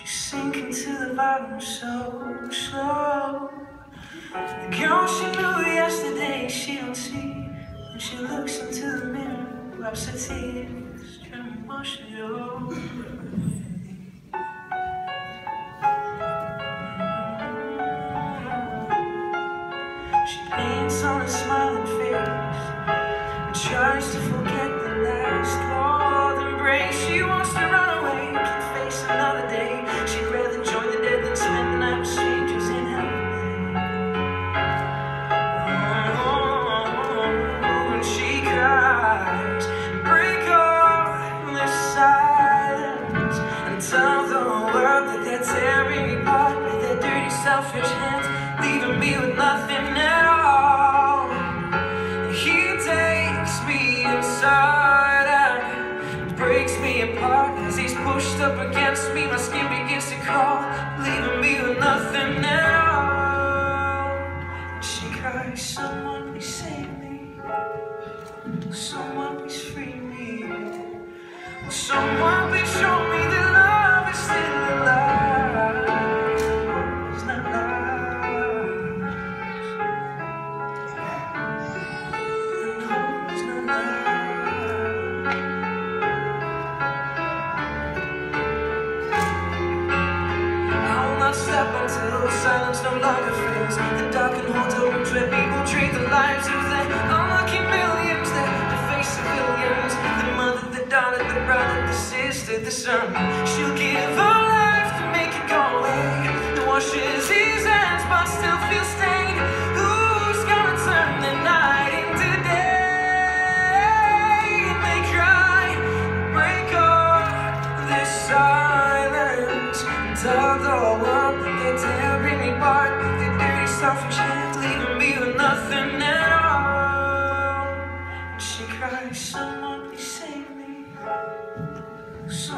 She's sinking to the bottom so slow. The girl she knew yesterday, she don't see. When she looks into the mirror, wipes her tears, it away. She paints on a smiling they're tearing me apart with their dirty, selfish hands, leaving me with nothing at all. He takes me inside and breaks me apart as he's pushed up against me. My skin begins to crawl, leaving me with nothing at all. And she cries, Someone please save me. Someone please free me. Someone please show not stop until silence no longer fills the darkened hotel rooms where people trade the lives of their unlucky millions, their defaced civilians, the mother, the daughter, the brother, the sister, the son. She'll give her life to make it go away. And washes his hands but still feels stained. Who's gonna turn the night into day? And they cry, break off this silence. Tell the world 是